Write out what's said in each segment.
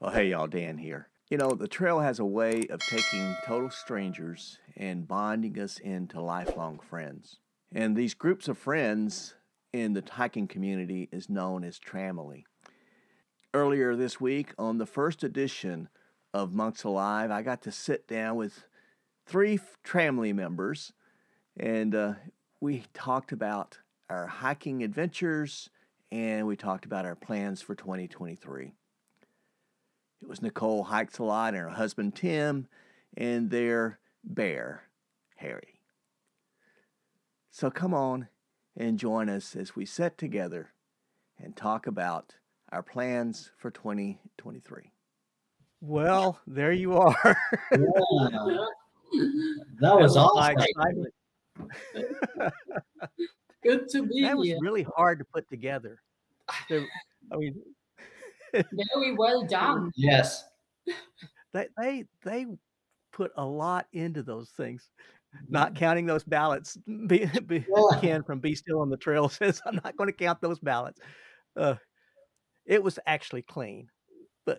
Oh, hey, y'all, Dan here. You know, the trail has a way of taking total strangers and bonding us into lifelong friends. And these groups of friends in the hiking community is known as Tramily. Earlier this week, on the first edition of Monk's a Live, I got to sit down with three Tramily members, and uh, we talked about our hiking adventures and we talked about our plans for 2023. It was Nicole Hikesalot, and her husband Tim, and their bear, Harry. So come on and join us as we sit together and talk about our plans for 2023. Well, there you are. Yeah. That was awesome. Good to be that was here. really hard to put together. There- I mean, Very well done. Yes. they they they put a lot into those things. Not counting those ballots. Be, be, Yeah. Ken from Be Still on the Trail says I'm not going to count those ballots. Uh, it was actually clean, but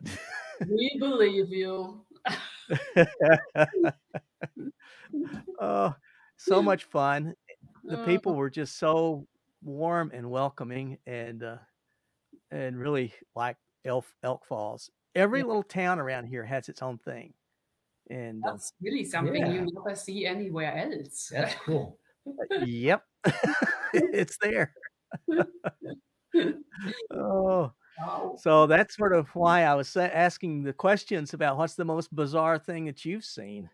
We believe you. oh, so much fun. The Uh, people were just so warm and welcoming, and uh, and really like Elk Elk Falls. Every Yeah. little town around here has its own thing, and uh, That's really something Yeah. you never see anywhere else. That's cool. yep, it's there. oh, Wow. so that's sort of why I was asking the questions about what's the most bizarre thing that you've seen.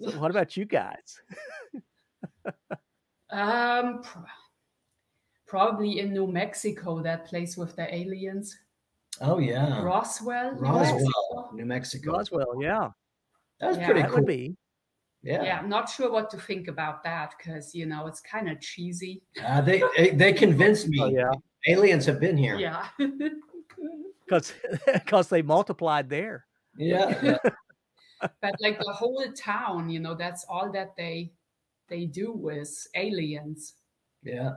So what about you guys? Um, pr- probably in New Mexico, that place with the aliens. Oh yeah. Roswell, New Roswell, Mexico. New Mexico. Roswell, yeah, That was Yeah, pretty that cool. would be. Yeah. Yeah, I'm not sure what to think about that because you know it's kind of cheesy. Uh, they, they they convinced me. Oh yeah, Aliens have been here. Yeah. because because they multiplied there. Yeah. yeah. but like the whole town, you know, that's all that they they do with aliens. yeah.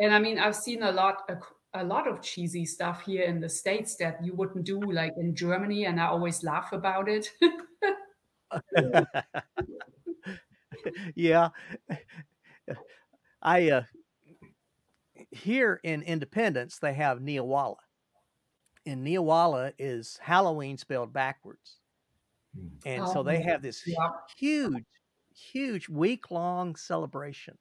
And I mean, I've seen a lot a, a lot of cheesy stuff here in the states that you wouldn't do like in Germany, and I always laugh about it. yeah, I uh, here in Independence they have Neewollah, and Neewollah is Halloween spelled backwards, Hmm. and so they Oh, have this yeah. huge, huge week long celebration.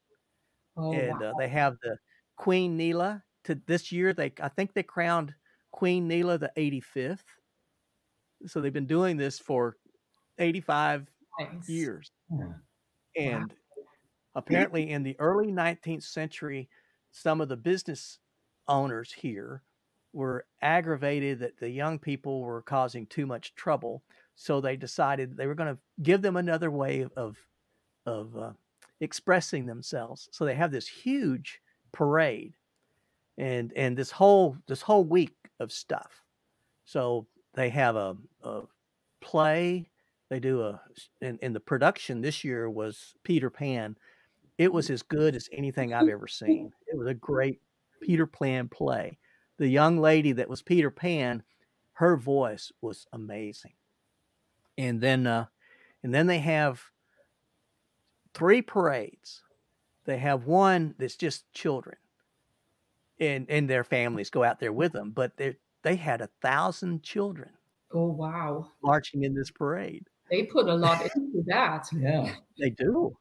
Oh, and wow. uh, they have the Queen Neelah. To this year, they I think they crowned Queen Neelah the 85th. So they've been doing this for 85 Nice. years, Yeah. and apparently in the early 19th century, some of the business owners here were aggravated that the young people were causing too much trouble, so they decided they were going to give them another way of of, of uh, expressing themselves. So they have this huge parade, and and this whole this whole week of stuff. So they have a, a play. They do a and, and the production this year was Peter Pan. It was as good as anything I've ever seen. It was a great Peter Pan play. The young lady that was Peter Pan, her voice was amazing. And then uh, and then they have three parades. They have one that's just children, and and their families go out there with them. But they they had a thousand children Oh wow. marching in this parade. They put a lot into that. Yeah. They do.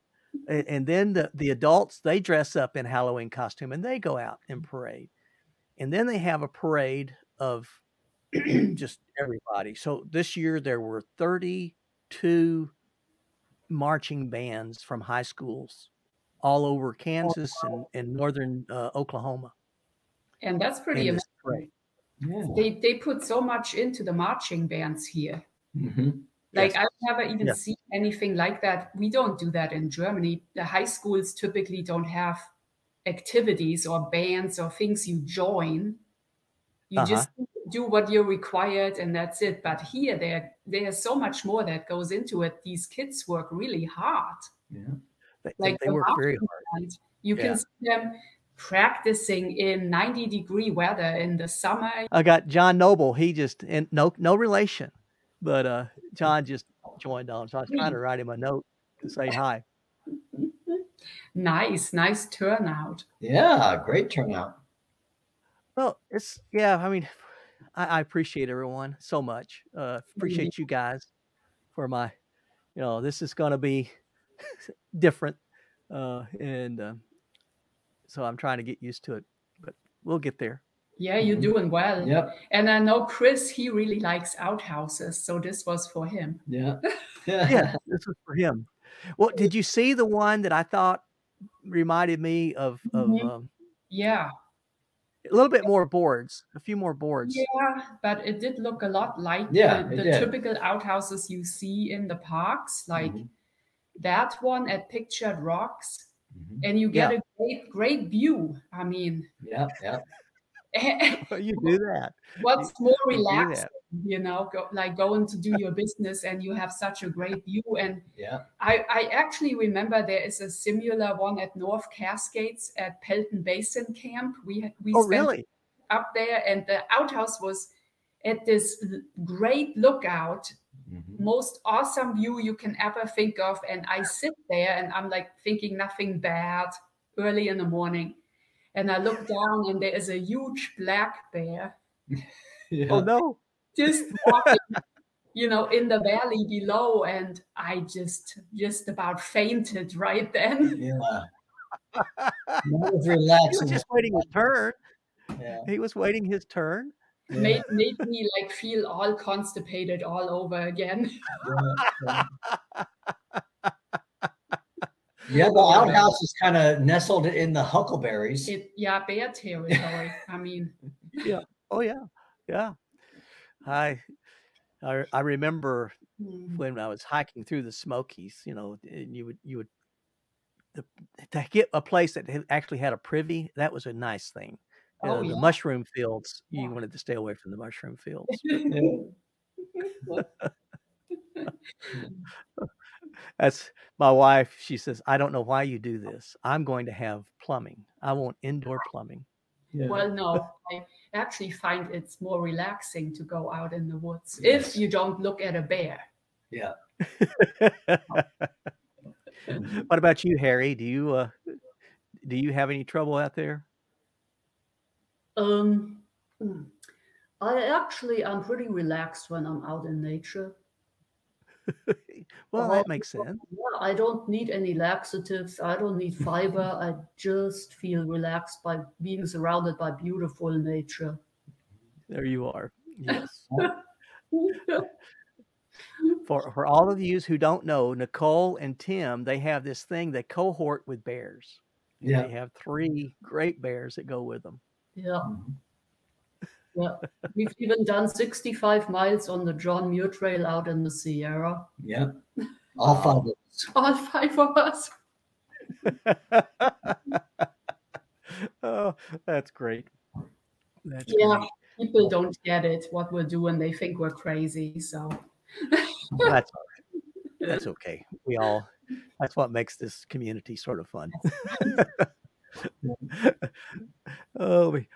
And, and then the, the adults, they dress up in Halloween costume and they go out and parade. And then they have a parade of just everybody. So this year there were 32 marching bands from high schools all over Kansas and, and northern uh, Oklahoma. And that's pretty in amazing. Yeah. They they put so much into the marching bands here. hmm Like Yes. I've never even Yeah. seen anything like that. We don't do that in Germany. The high schools typically don't have activities or bands or things you join. You Uh-huh. just do what you're required and that's it. But here there there's so much more that goes into it. These kids work really hard. Yeah. They, Like they the work very hard. And you Yeah. can see them practicing in 90 degree weather in the summer. I got John Noble. He just and no no relation. but uh, John just joined on, so I was trying to write him a note to say hi. Nice, nice turnout. Yeah, great turnout. Well, it's yeah. I mean, I, I appreciate everyone so much. Uh, appreciate you guys for my, you know, this is going to be different, uh, and uh, so I'm trying to get used to it, but we'll get there. Yeah, you're Mhm. doing well. Yep. And I know Chris, he really likes outhouses, so this was for him. Yeah. Yeah, this was for him. Well, did you see the one that I thought reminded me of of Mhm. um, Yeah, a little bit more boards, a few more boards? yeah, but it did look a lot like Yeah, the, the typical outhouses you see in the parks, like Mhm. that one at Pictured Rocks, Mhm. and you get Yeah. a great, great view. I mean, yeah, Yep. you do that. what's more You do that. relaxing, you know, go, like going to do your business and you have such a great view. And Yeah. I, I actually remember there is a similar one at North Cascades at Pelton Basin Camp. We we Oh, spent really? up there, and the outhouse was at this great lookout, Mhm. most awesome view you can ever think of. And I sit there and I'm like thinking nothing bad early in the morning. And I look down and there is a huge black bear Yeah. Oh no! just walking, you know, in the valley below. And I just just about fainted right then. Yeah. That was he relaxing. was just waiting his turn. Yeah. He was waiting his turn. Yeah. Made made me like feel all constipated all over again. Yeah, yeah, the outhouse is kind of nestled in the huckleberries. It yeah, bear territory. I mean, yeah. Oh yeah, yeah. I I, I remember mm, when I was hiking through the Smokies. You know, and you would you would the, to get a place that actually had a privy. That was a nice thing. You Oh, know, yeah. The mushroom fields. You wanted to stay away from the mushroom fields. That's my wife. She says, "I don't know why you do this. I'm going to have plumbing. I want indoor plumbing." Yeah. well, no, I actually find it's more relaxing to go out in the woods Yes. if you don't look at a bear. yeah. what about you, Harry? Do you uh, do you have any trouble out there? Um, mm, I actually am pretty relaxed when I'm out in nature. Well, that makes sense. I don't need any laxatives. I don't need fiber. I just feel relaxed by being surrounded by beautiful nature. There you are. Yes. for for all of you who don't know, Nicole and Tim, they have this thing they cohort with bears. Yeah. They have three great bears that go with them. Yeah, Mhm. yeah. We've even done 65 miles on the John Muir Trail out in the Sierra. Yeah. All five of us. All five of us. oh, that's great. That's Yeah. great. People don't get it what we're doing. They think we're crazy. So That's all right. That's okay. We all that's what makes this community sort of fun. oh we,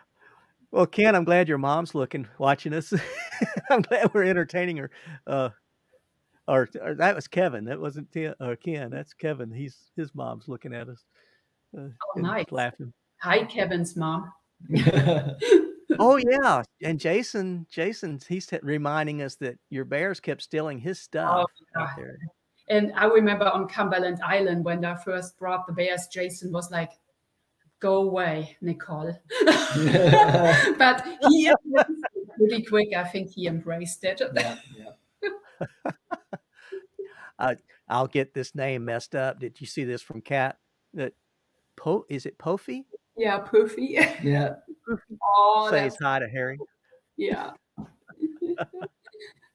well, Ken, I'm glad your mom's looking watching us. I'm glad we're entertaining her. Uh or, or that was Kevin. That wasn't Tim, or Ken. That's Kevin. He's his mom's looking at us. Uh, and nice. laughing. hi, Kevin's mom. Oh yeah, and Jason, Jason, he's t- reminding us that your bears kept stealing his stuff yeah. out. And I remember on Cumberland Island when I first brought the bears, Jason was like, "Go away, Nicole." but he pretty quick. I think he embraced it. yeah, yeah. I'll get this name messed up. Did you see this from Cat? That Po is it Pofi? Yeah, Puffy. Yeah. oh, that's, hi to Harry. yeah.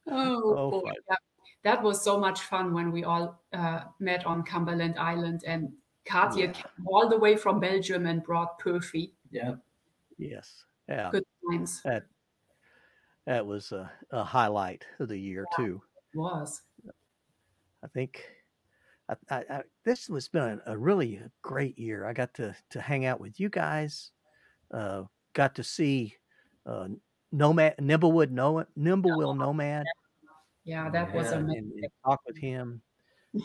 oh, Oh, boy. Yeah. That was so much fun when we all uh, met on Cumberland Island and Katya Yeah. came all the way from Belgium and brought Puffy. Yeah. Yes. Yeah. Good times. That was a, a highlight of the year too. Was. I think I, I, I, this has been a, a really great year. I got to to hang out with you guys. Uh, got to see uh, Nomad Nimblewood no, Nimblewill Nomad Yeah, that was Yeah, and, amazing. and talk with him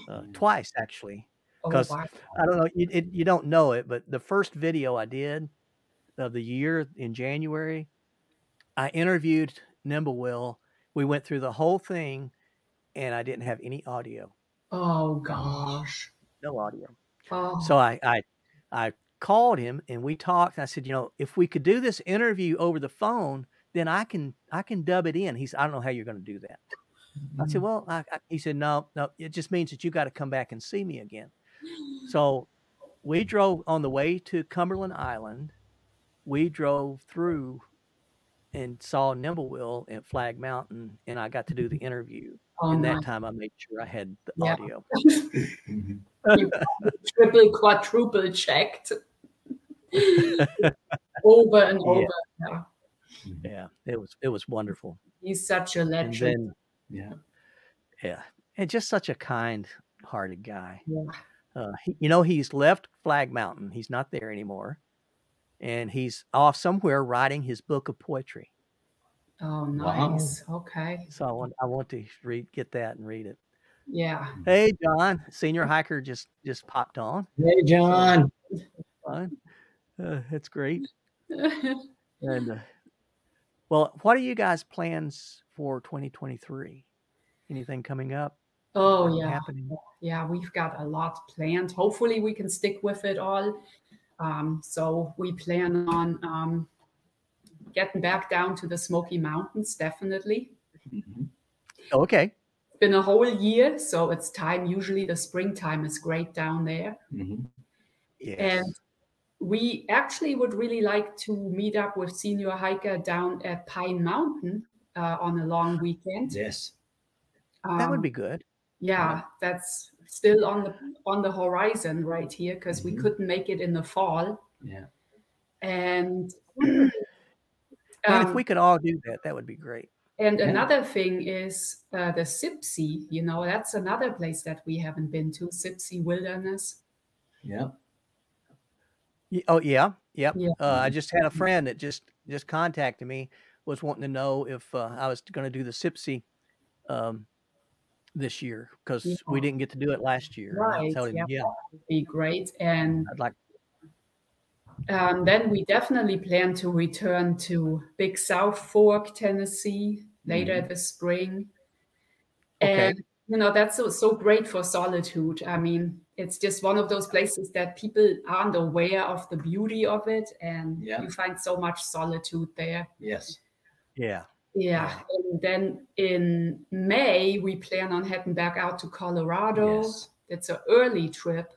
uh, twice actually. Oh, 'cause wow. I don't know, you, it, you don't know it, but the first video I did of the year in January, I interviewed Nimblewill. We went through the whole thing, and I didn't have any audio, Oh gosh. no audio. Oh, So I, I, I called him and we talked. I said, you know, if we could do this interview over the phone, then I can, I can dub it in. He said, I don't know how you're going to do that. I said, mm-hmm. well, I, I, he said, no, no, it just means that you got to come back and see me again. So we drove on the way to Cumberland Island. We drove through and saw Nimblewill at Flag Mountain, and I got to do the interview. oh and my. that time, I made sure I had the Yeah. audio. Triple, quadruple checked over and Yeah. over. Yeah. Mm-hmm. Yeah, it was it was wonderful. He's such a legend. then, Yeah. yeah, and just such a kind-hearted guy. yeah. Uh, he, you know, he's left Flag Mountain. He's not there anymore, and he's off somewhere writing his book of poetry. Oh, Wow. nice. Okay. So I want I want to read get that and read it. Yeah. Hey, John, senior hiker just just popped on. Hey, John. Fine, uh, that's great. And uh, well, what are you guys' plans for 2023? Anything coming up? Oh, yeah. happening? Yeah. We've got a lot planned. Hopefully, we can stick with it all. Um, so we plan on um, getting back down to the Smoky Mountains, definitely. Mhm. Okay. It's been a whole year, so it's time. Usually, the springtime is great down there. Mhm. Yes. And we actually would really like to meet up with senior hiker down at Pine Mountain uh, on a long weekend. Yes. that would Um, be good. Yeah, that's still on the on the horizon right here because we Mhm. couldn't make it in the fall. Yeah. And Man, if um, we could all do that, that would be great. and Yeah. another thing is uh, the Sipsey. You know, that's another place that we haven't been to. Sipsey Wilderness. Yeah. Oh yeah, yep. Yeah. Uh, I just had a friend that just just contacted me, was wanting to know if uh, I was going to do the Sipsey um, this year because we didn't get to do it last year. Right, him, yeah. yeah, Would be great. And I'd like. Um, then we definitely plan to return to Big South Fork, Tennessee later this spring. Okay. And, you know, that's so, so great for solitude. I mean, it's just one of those places that people aren't aware of the beauty of it. And Yeah. you find so much solitude there. Yes. Yeah. Yeah. And then in May, we plan on heading back out to Colorado. Yes. It's an early trip.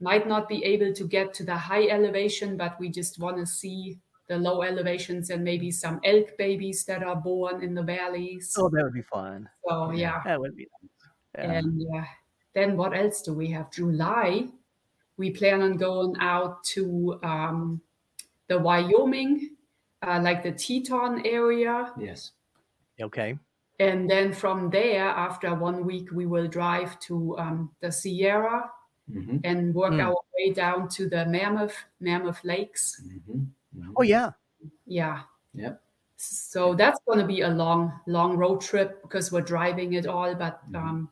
Might not be able to get to the high elevation, but we just want to see the low elevations and maybe some elk babies that are born in the valleys. Oh, that would be fun. So, yeah. That would be. Nice. Yeah. And uh, then what else do we have? July, we plan on going out to um, the Wyoming, uh, like the Teton area. Yes. Okay. And then from there, after one week, we will drive to um, the Sierra Mm-hmm. and work Mm. our way down to the Mammoth, Mammoth Lakes. Mm-hmm. Oh yeah. Yeah. Yep. So that's going to be a long, long road trip because we're driving it all. But Mhm. um,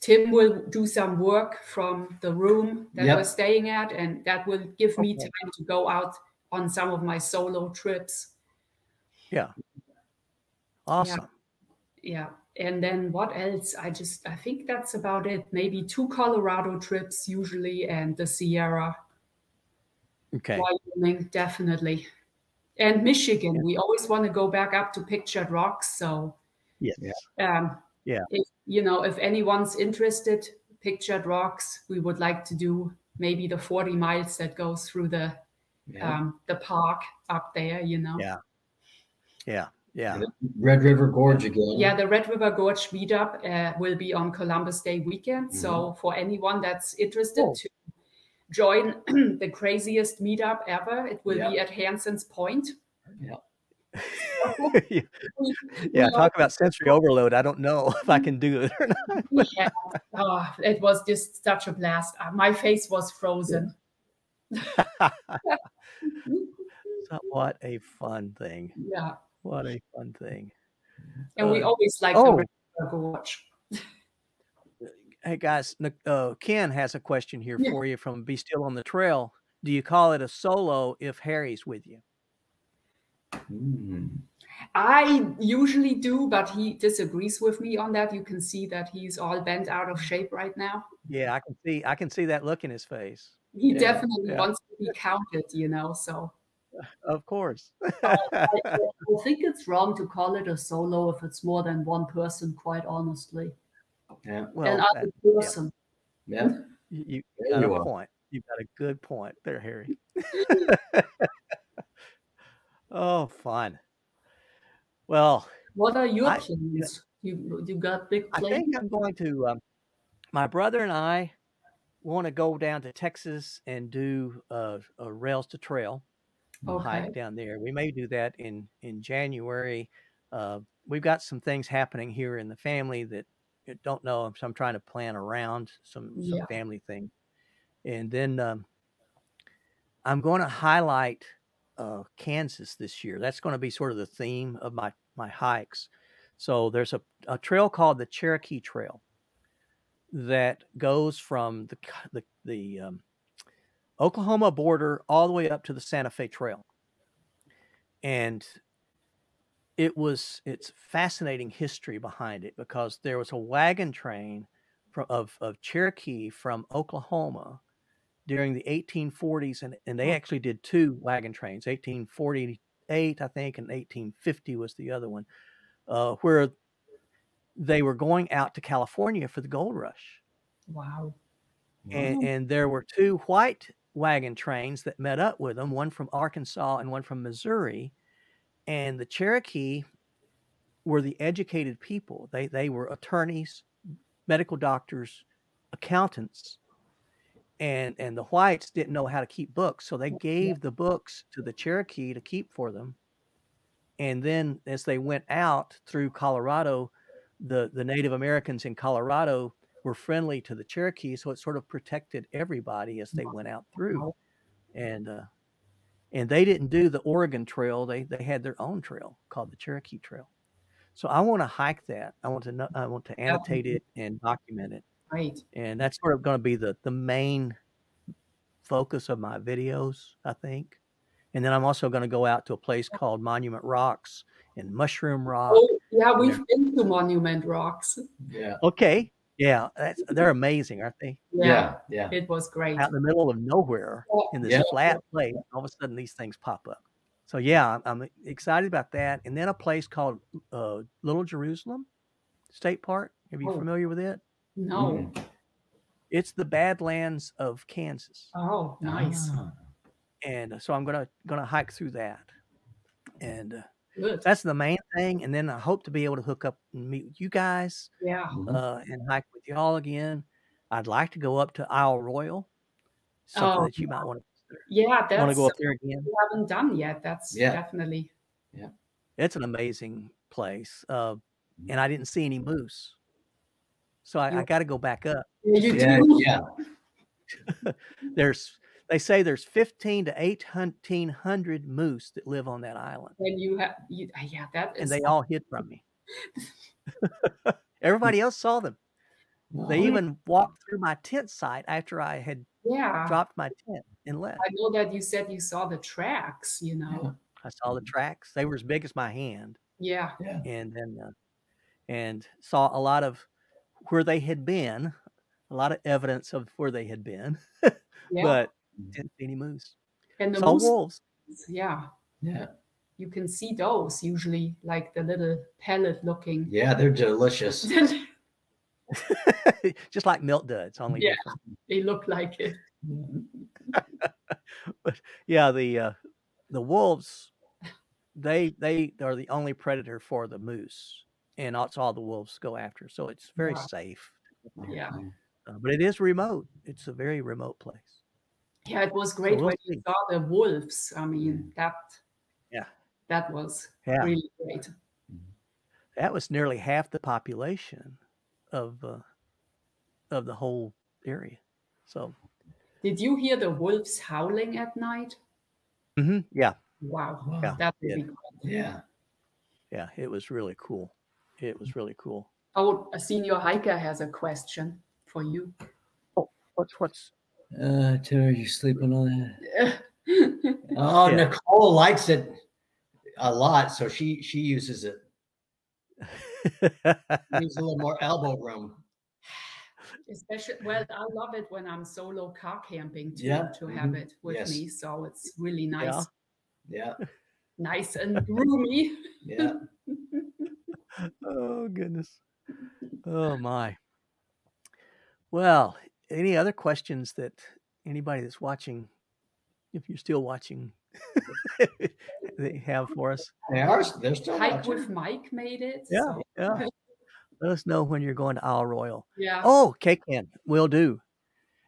Tim will do some work from the room that Yep. we're staying at, and that will give me Okay. time to go out on some of my solo trips. Yeah. Awesome. Yeah. And then what else? I just, I think that's about it. Maybe two Colorado trips usually, and the Sierra, Okay. Wyoming, definitely. And Michigan. We always want to go back up to Pictured Rocks. So, Yes. Yeah. um, Yeah. If, you know, if anyone's interested, Pictured Rocks, we would like to do maybe the 40 miles that goes through the Yeah. um, the park up there, you know. Yeah. Yeah. Yeah. Red River Gorge again. Yeah, the Red River Gorge meetup uh, will be on Columbus Day weekend. So for anyone that's interested Cool. to join the craziest meetup ever, it will be at Hanson's Point. yeah. We- Yeah. Talk about sensory overload. I don't know if I can do it or not. yeah. Oh, it was just such a blast. Uh, my face was frozen. So what a fun thing. Yeah. What a fun thing. And we Uh, always like oh. the regular watch. Hey guys, uh, Ken has a question here Yeah. for you from Be Still on the Trail. Do you call it a solo if Harry's with you? Mm. I usually do, but he disagrees with me on that. You can see that he's all bent out of shape right now. Yeah, I can see I can see that look in his face. He Yeah, definitely yeah. wants to be counted, you know. So Of course. I, I think it's wrong to call it a solo if it's more than one person, quite honestly. Yeah. well, An that- other person. Yeah. you, you got you a are. point. You've got a good point there, Harry. oh, fun. Well, What are your I- plans? You you got big plans? I think I'm going to. Um, my brother and I want to go down to Texas and do uh, a rails to trail okay, hike down there. We may do that in in January. Uh, we've got some things happening here in the family that I don't know, so I'm trying to plan around some some Yeah. family thing, and then um, I'm going to highlight uh, Kansas this year. That's going to be sort of the theme of my my hikes. So there's a, a trail called the Cherokee Trail that goes from the the the um, Oklahoma border all the way up to the Santa Fe Trail. And it was it's fascinating history behind it because there was a wagon train fro- of of Cherokee from Oklahoma during the 1840s and, and they actually did two wagon trains 1848 i think and 1850 was the other one uh, where they were going out to california for the gold rush wow, and, and there were two white wagon trains that met up with them, one from Arkansas and one from Missouri. And the Cherokee were the educated people. They they were attorneys, medical doctors, accountants, and and the whites didn't know how to keep books, so they gave the books to the Cherokee to keep for them. And then as they went out through Colorado, the the Native Americans in Colorado were friendly to the Cherokee, so it sort of protected everybody as they went out through. And uh, and they didn't do the Oregon Trail; they they had their own trail called the Cherokee Trail. So I want to hike that. I want to know, I want to annotate it and document it, great. and that's sort of going to be the the main focus of my videos, I think. And then I'm also going to go out to a place called Monument Rocks and Mushroom Rock. Oh, yeah, we've been to Monument Rocks. Yeah. Okay, yeah, that's, they're amazing, aren't they? Yeah. Yeah. it was great. out in the middle of nowhere in this Yeah. flat place. All of a sudden, these things pop up. So yeah, I'm, I'm excited about that. And then a place called uh, Little Jerusalem State Park. Are you Oh. familiar with it? No, Mm. It's the Badlands of Kansas, oh, nice, Ah. and uh, so I'm gonna gonna hike through that. And uh, good. that's the main thing. And then I hope to be able to hook up and meet with you guys Yeah, Mhm. uh, and hike with y'all again. I'd like to go up to Isle Royale, something Oh, that you might want to yeah, want to go up there again. we haven't done yet. That's Yeah. definitely Yeah. It's an amazing place, uh, Mm-hmm. and I didn't see any moose, so I, I got to go back up. Yeah, you Yeah. Yeah. There's they say there's 15 to 1800 moose that live on that island, And you have, you, uh, yeah, that is. and they all hid from me. Everybody else saw them. They even walked through my tent site after I had yeah, dropped my tent and left. I know that you said you saw the tracks. You know, I saw the tracks; they were as big as my hand. yeah, Yeah. and then uh, and saw a lot of where they had been, a lot of evidence of where they had been, yeah. but. Didn't see any moose. and the Saw moose, wolves. yeah, Yeah. you can see those usually, like the little pellet looking. Yeah. They're delicious. Just like milk duds, only Yeah. different. they look like it. But yeah, the uh, the wolves, they they are the only predator for the moose, and that's all the wolves go after. So it's very Wow. safe. Yeah. Uh, but it is remote. It's a very remote place. Yeah, it was great we'll when you see. saw the wolves. I mean, that Yeah. that was Yeah. really great. that was nearly half the population of uh, of the whole area. So Did you hear the wolves howling at night? Mm-hmm. yeah, Wow, Wow. Yeah, that would did. be great. Yeah. yeah, it was really cool. It was really cool. Oh, a senior hiker has a question for you. Oh, what's what's? Uh, Tara, are you sleeping on that? oh, yeah. Nicole likes it a lot, so she she uses it. Needs a little more elbow room. Especially, well, I love it when I'm solo car camping too, yeah. to have mm-hmm. it with yes. me. So it's really nice. Yeah. yeah. Nice and roomy. yeah. oh goodness. Oh my. Well, any other questions that anybody that's watching, if you're still watching, they have for us? They are. They're still Hike watching. with Mike made it. Yeah. So. Yeah. Let us know when you're going to Isle Royale. Yeah. Oh, okay, Ken, will do.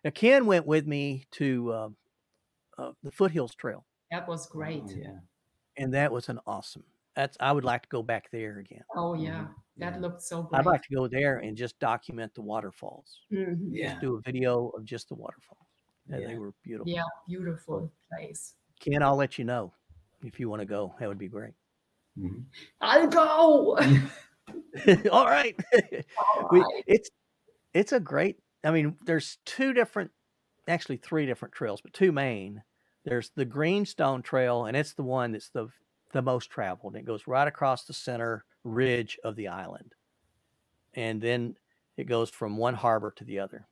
Now, Ken went with me to uh, uh, the Foothills Trail. That was great. Oh, yeah. And that was an awesome. That's I would like to go back there again. Oh yeah, mm-hmm. That yeah. looked so great. I'd like to go there and just document the waterfalls. Mm-hmm. Yeah. Just do a video of just the waterfalls. And yeah. they were beautiful. Yeah, beautiful place. Ken, I'll let you know if you want to go. That would be great. Mm-hmm. I'll go. All right. All right. we, it's it's a great. I mean, there's two different, actually three different trails, but two main. There's the Greenstone Trail, and it's the one that's the the most traveled. It goes right across the center ridge of the island, and then it goes from one harbor to the other.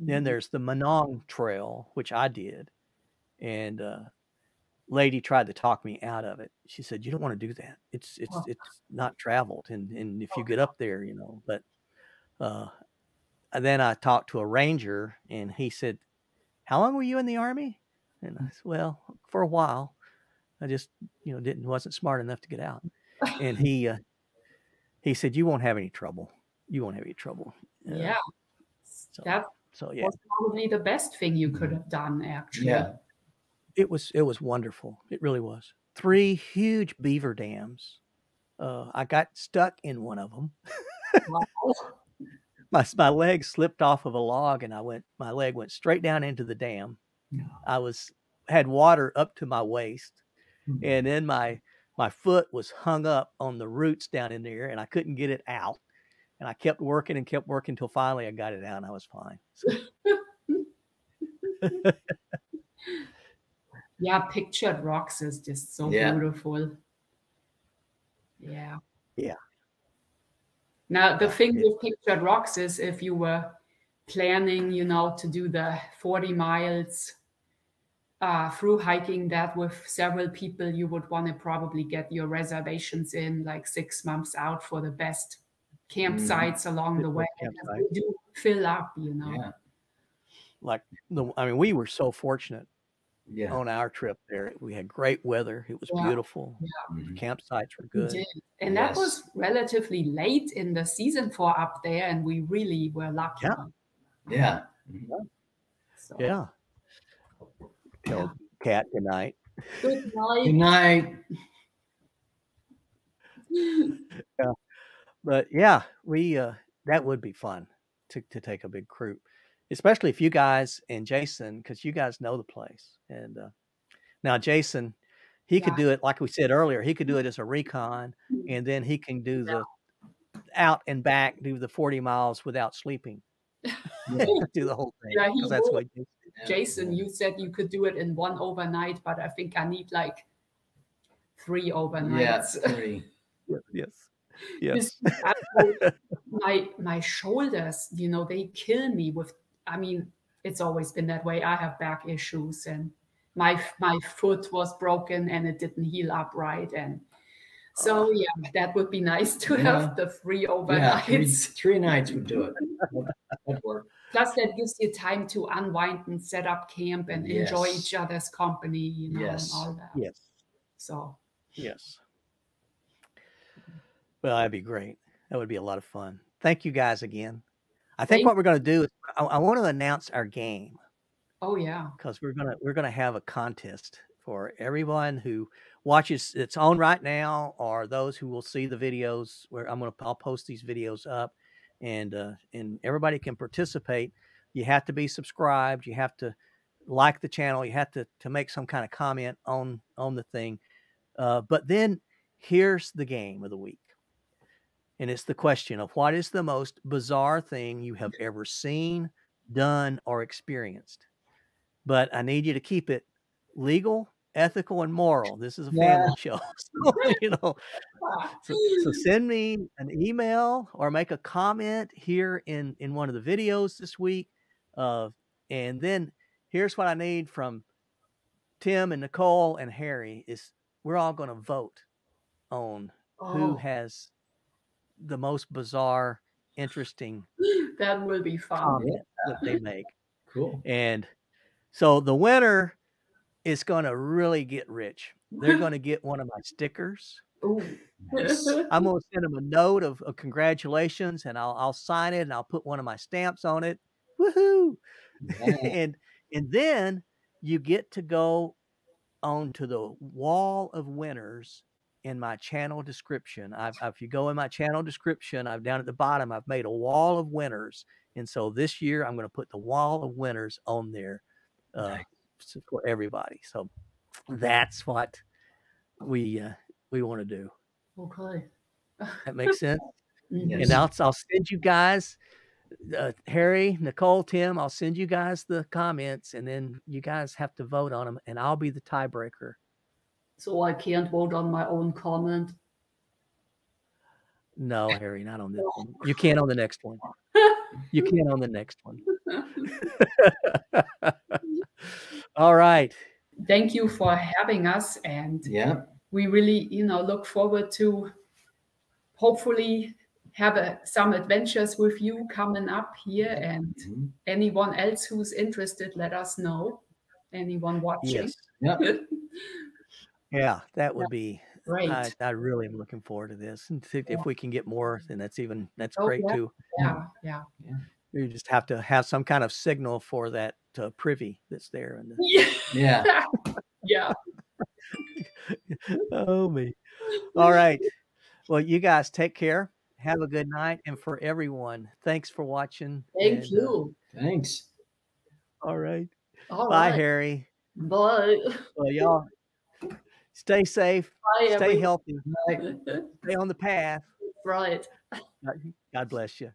Mm-hmm. Then there's the Minong Trail, which I did, and uh, lady tried to talk me out of it. She said, "You don't want to do that. It's it's oh. it's not traveled, and and if you get up there, you know." But uh, then I talked to a ranger, and he said, "How long were you in the army?" And I said, "Well, for a while. I just you know didn't wasn't smart enough to get out." And he uh, he said, "You won't have any trouble. You won't have any trouble." Uh, yeah, so, that so yeah, was probably the best thing you could have done. Actually, yeah it was it was wonderful. It really was. Three huge beaver dams. Uh, I got stuck in one of them. my my leg slipped off of a log, and I went. My leg went straight down into the dam. No. I was had water up to my waist, mm-hmm. and then my my foot was hung up on the roots down in there, and I couldn't get it out. And I kept working and kept working until finally I got it out, and I was fine. So. yeah pictured rocks is just so yeah. beautiful yeah yeah now the thing with pictured rocks is if you were planning you know to do the 40 miles uh, through hiking that with several people you would want to probably get your reservations in like six months out for the best campsites mm. along the way they do fill up you know yeah. like the i mean we were so fortunate yeah. on our trip there. We had great weather. It was yeah. beautiful. Yeah. Mm-hmm. Campsites were good. And yes. that was relatively late in the season for up there, and we really were lucky. Yeah. Yeah. Mm-hmm. So. Yeah. Yeah. cat, good night. Good night. Good night. yeah. But yeah, we uh that would be fun to, to take a big crew especially if you guys and Jason, because you guys know the place. And uh, now Jason, he yeah. could do it like we said earlier. He could do it as a recon, mm-hmm. and then he can do the out and back, do the forty miles without sleeping. do the whole thing. Yeah, that's what Jason, you said you could do it in one overnight, but I think I need like three overnights. Yeah, three. yes. Yes. my my shoulders, you know, they kill me with I mean, it's always been that way. I have back issues and my my foot was broken and it didn't heal up right and so oh. yeah that would be nice to yeah. have the free overnights yeah, three, three, nights would do it that work plus that gives you time to unwind and set up camp and yes. enjoy each other's company you know yes. and all that yes so yes well that'd be great that would be a lot of fun thank you guys again I think what we're going to do is I, I want to announce our game. Oh yeah, because we're gonna we're gonna have a contest for everyone who watches its on right now, or those who will see the videos. Where I'm gonna I'll post these videos up, and uh, and everybody can participate. You have to be subscribed. You have to like the channel. You have to to make some kind of comment on on the thing. Uh, but then here's the game of the week. and it's the question of what is the most bizarre thing you have ever seen, done, or experienced. But I need you to keep it legal, ethical, and moral. This is a family yeah. show, so, you know. So, so send me an email or make a comment here in in one of the videos this week. Uh, and then here's what I need from Tim and Nicole and Harry is we're all going to vote on oh. who has the most bizarre, interesting. that will be fun. Yeah. That they make. Cool. And so the winner is going to really get rich. They're going to get one of my stickers. I'm going to send them a note of, of, congratulations, and I'll I'll sign it and I'll put one of my stamps on it. Woohoo! Yeah. and and then you get to go on to the wall of winners in my channel description. I've, if you go in my channel description, I've down at the bottom, I've made a wall of winners. And so this year I'm going to put the wall of winners on there uh, nice. For everybody. So that's what we uh, we want to do. Okay. That makes sense. yes. And I'll, I'll send you guys, uh, Harry, Nicole, Tim, I'll send you guys the comments and then you guys have to vote on them and I'll be the tiebreaker so I can't vote on my own comment. No, Harry, not on this one. You can't on the next one. You can't on the next one. All right. Thank you for having us. And yeah, we really, you know, look forward to hopefully have a, some adventures with you coming up here. And mm-hmm. anyone else who's interested, let us know. Anyone watching. Yes. Yeah. Yeah, that would be great. I, I really am looking forward to this. And if, yeah. if we can get more, then that's even that's oh, great yeah. too. Yeah, yeah, yeah. You just have to have some kind of signal for that uh, privy that's there. And the... yeah, yeah. oh me. All right. Well, you guys take care. Have a good night, and for everyone, thanks for watching. Thank and, you. Uh, thanks. All right. All Bye, right. Harry. Bye. Well, y'all Stay safe. Bye, stay everyone. healthy. stay on the path. Right. God bless you.